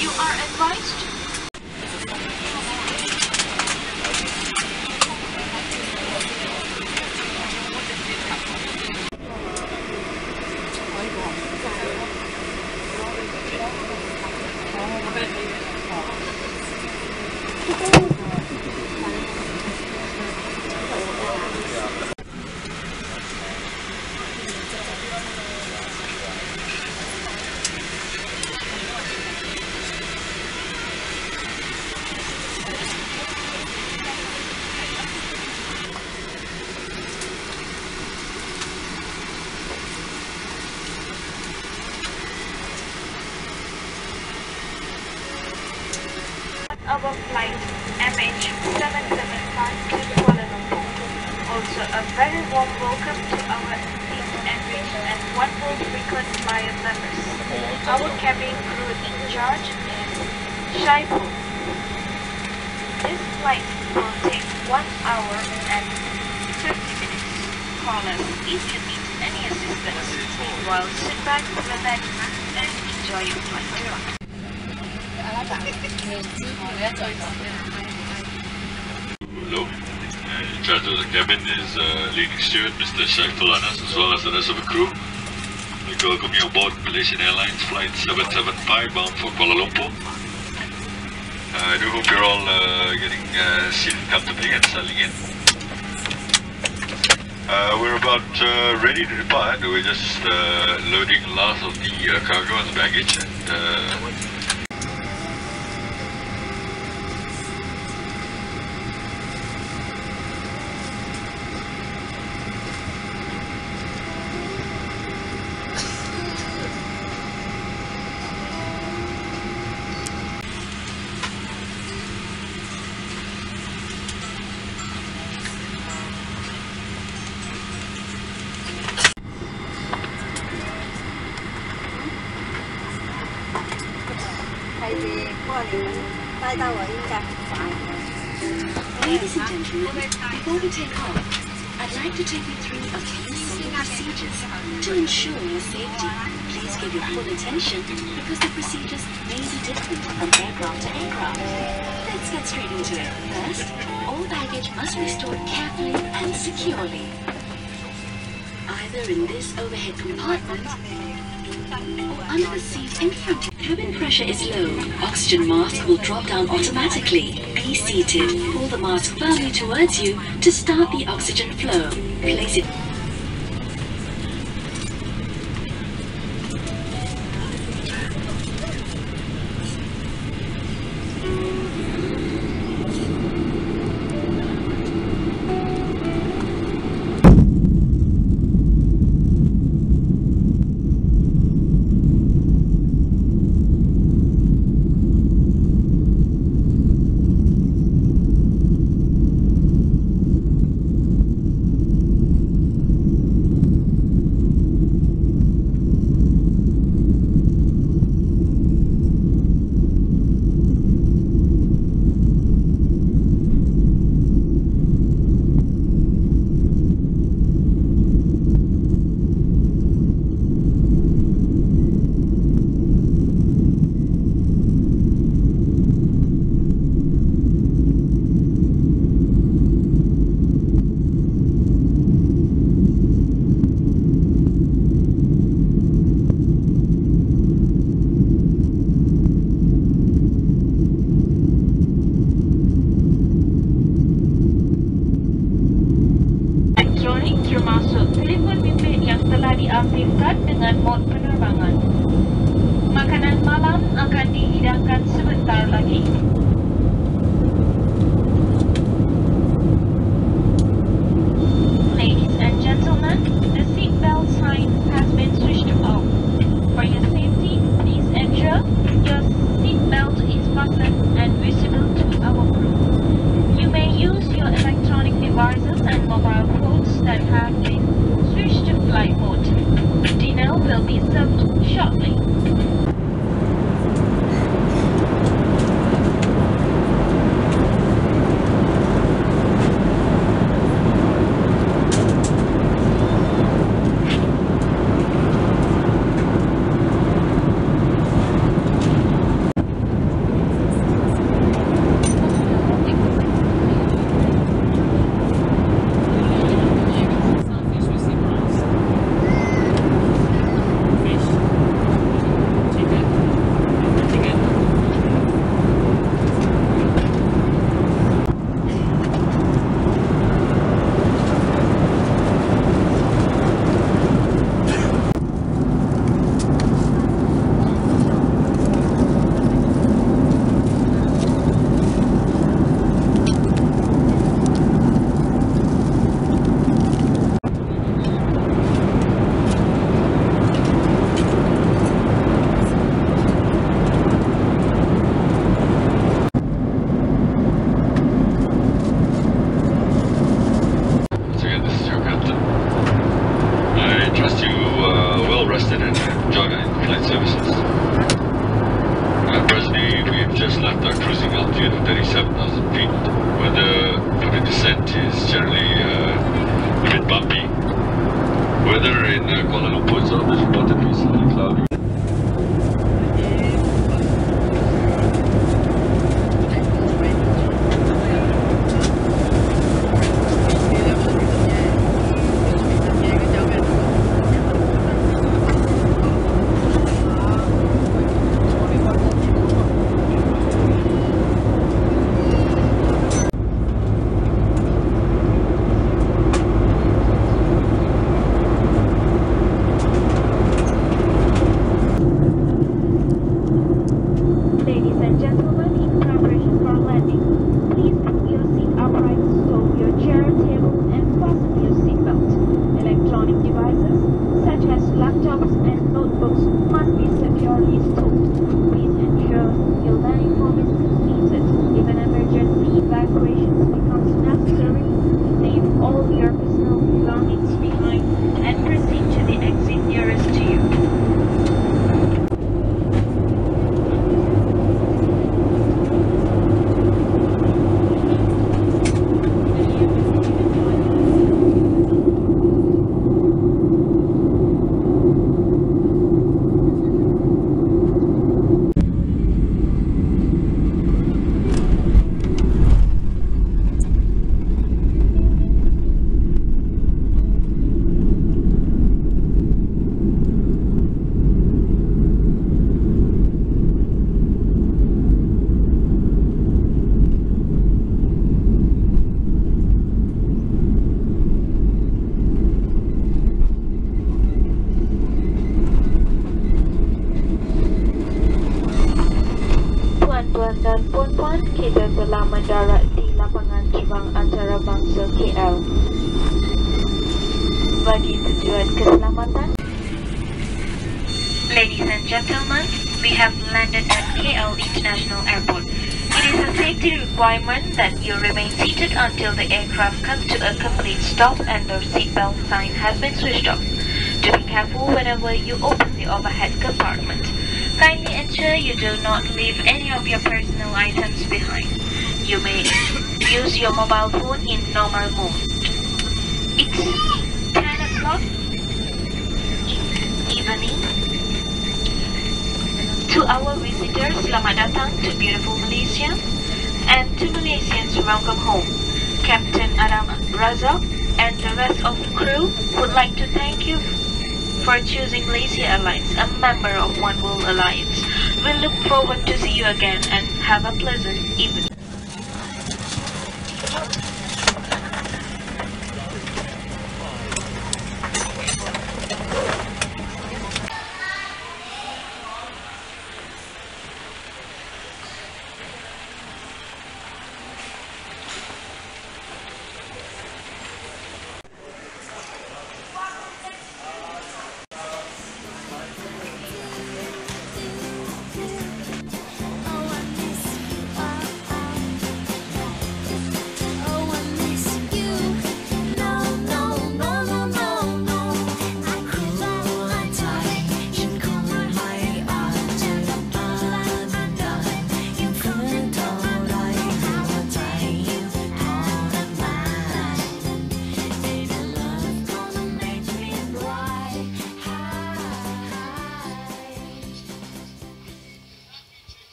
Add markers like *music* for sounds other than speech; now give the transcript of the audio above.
You are advised our flight MH775 to Kuala Lumpur. Also, a very warm welcome to our esteemed enriched and wonderful frequent flyer members. Our cabin crew in charge is Shaibu. This flight will take 1 hour and 30 minutes. Call us if you need any assistance. Meanwhile, sit back, relax, and enjoy your flight. *laughs* of the cabin is uh, leading steward Mr. Shaiful Anas as well as the rest of the crew. We welcome you aboard Malaysian Airlines Flight 775 bound for Kuala Lumpur. Uh, I do hope you're all uh, getting uh, seated comfortably and settling in. Uh, we're about uh, ready to depart. We're just uh, loading last of the cargo and the baggage and Ladies and gentlemen, before we take off, I'd like to take you through a few simple procedures to ensure your safety. Please give your full attention because the procedures may be different from aircraft to aircraft. Let's get straight into it. First, all baggage must be stored carefully and securely. Either in this overhead compartment under the seat in front. Cabin pressure is low. Oxygen mask will drop down automatically. Be seated. Pull the mask firmly towards you to start the oxygen flow. Place it all your personal belongings behind and proceed to the exit nearest to you. Puan-puan, kita telah mendarat di lapangan terbang antarabangsa KL. Bagi tujuan keselamatan, Ladies and gentlemen, we have landed at KL International Airport. It is a safety requirement that you remain seated until the aircraft comes to a complete stop and the seatbelt sign has been switched off. To be careful whenever you open the overhead compartment. Kindly ensure you do not leave any of your personal items behind. You may use your mobile phone in normal mode. It's 10 o'clock in evening. To our visitors, selamat datang to beautiful Malaysia. And to Malaysians, welcome home. Captain Adam Razak and the rest of the crew would like to thank you for choosing Malaysia Airlines, a member of Oneworld Alliance. We look forward to see you again and have a pleasant evening.